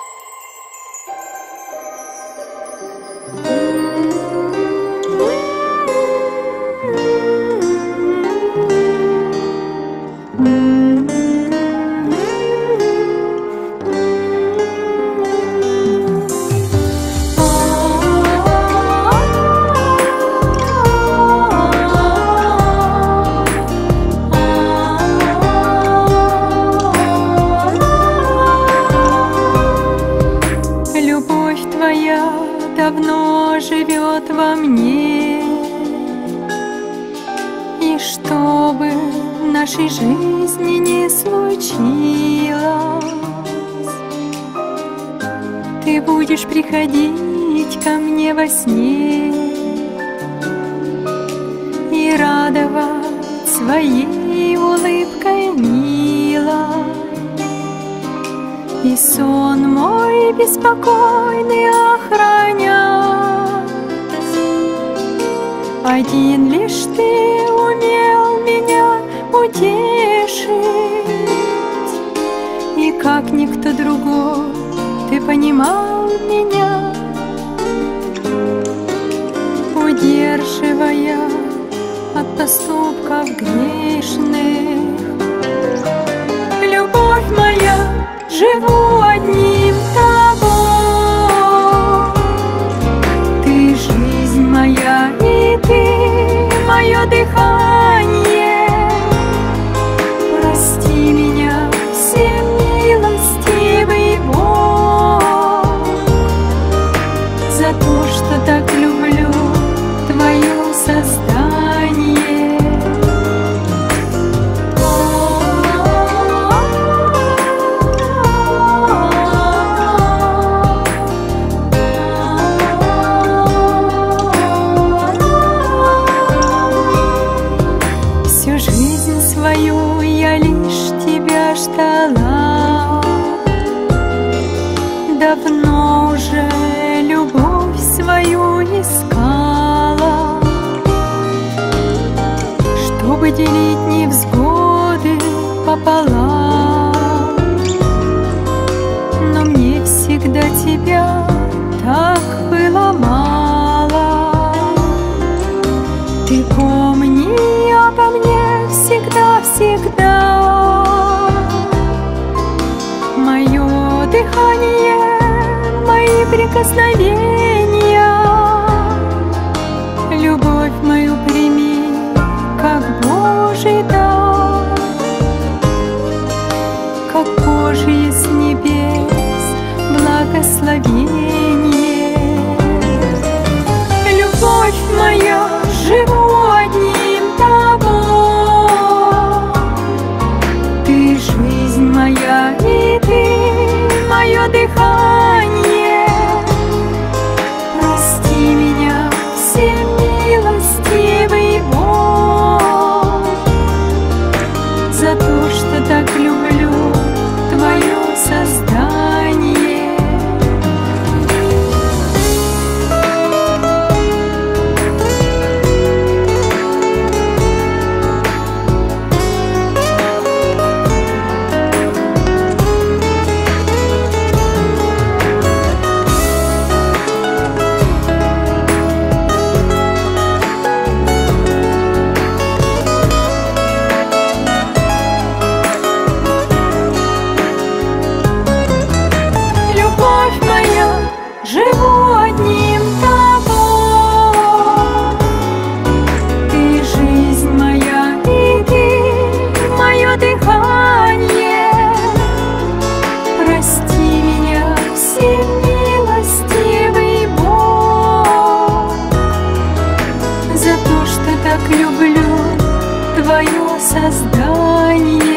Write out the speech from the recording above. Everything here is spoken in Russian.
you живет во мне И что бы в нашей жизни не случилось Ты будешь приходить ко мне во сне И радовать своей улыбкой милой и сон мой беспокойный охранять. Один лишь ты умел меня утешить, И как никто другой ты понимал меня, Удерживая от поступков грешных. Любовь моя, живу одним я лишь тебя ждала. Давно уже любовь свою искала. Чтобы делить невзгоды пополам. Но мне всегда тебя так было мало прикосновения. Любовь мою прими, как Божий дар. Как Божье с небес благословение так люблю твое создание.